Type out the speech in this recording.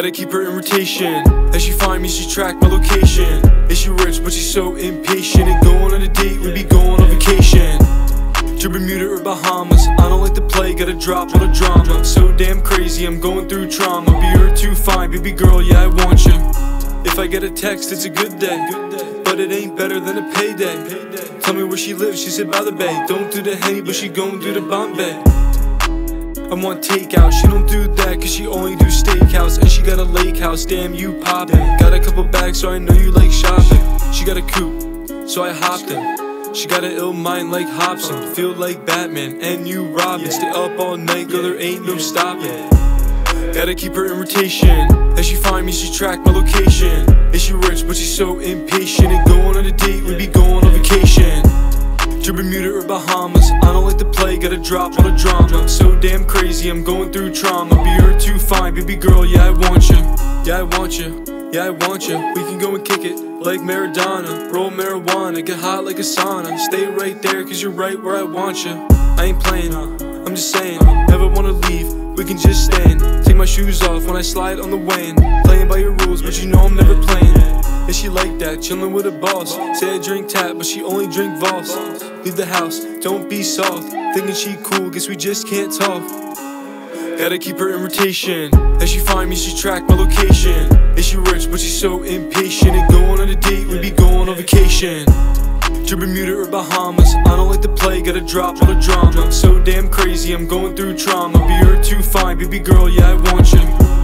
Gotta keep her in rotation. As she find me, she track my location. Is she rich, but she's so impatient? And going on a date, we be going on vacation. To Bermuda or Bahamas. I don't like to play, gotta drop all the drama. So damn crazy, I'm going through trauma. Be her too fine, baby girl, yeah, I want you. If I get a text, it's a good day. But it ain't better than a payday. Tell me where she lives, she said by the bay. Don't do the Henny, but she going through the Bombay. I want takeout, she don't do that cause she only do steakhouse. And she got a lake house, damn you poppin' Got a couple bags so I know you like shopping. She got a coupe, so I hopped in. She got an ill mind like Hopsin. Feel like Batman and you Robin. Stay up all night, girl there ain't no stopping. Gotta keep her in rotation As she find me, she track my location. Is she rich, but she's so impatient. And going on a date, we be going on vacation. To Bermuda or Bahamas I don't to play, gotta drop all the drama. So damn crazy, I'm going through trauma. Be her too fine, baby girl, yeah I want you Yeah I want you, yeah I want you We can go and kick it like Maradona. Roll marijuana, get hot like a sauna. Stay right there cause you're right where I want you I ain't playing, I'm just saying Never wanna leave, we can just stand. Take my shoes off when I slide on the WAN Playing by your rules, but you know I'm never playing and she like that, chillin' with a boss. Say I drink tap, but she only drink Voss. Leave the house, don't be soft. Thinking she cool, guess we just can't talk. Gotta keep her in rotation. As she find me, she track my location. Is she rich, but she's so impatient. And going on a date, we be going on vacation. To Bermuda or Bahamas. I don't like to play, gotta drop all the drama. So damn crazy, I'm going through trauma. Be her too fine, baby girl, yeah, I want you.